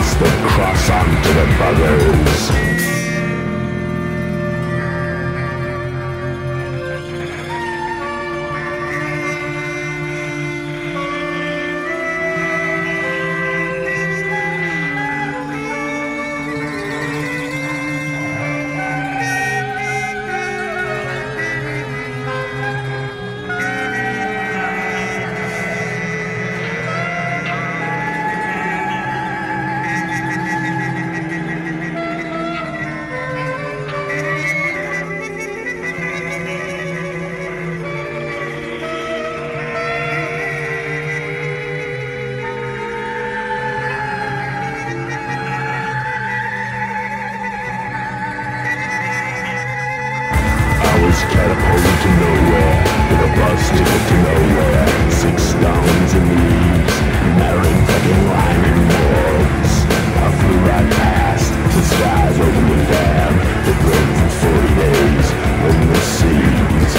Cross the cross onto the buggers. was catapulted to nowhere With a bus ticket to nowhere. Six stones in the leaves Married fucking rhyming words. I flew right past The skies opened and down It broke for 40 days In the seas.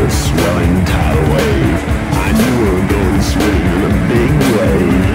The swelling tidal wave I knew we were going swimming in a big wave.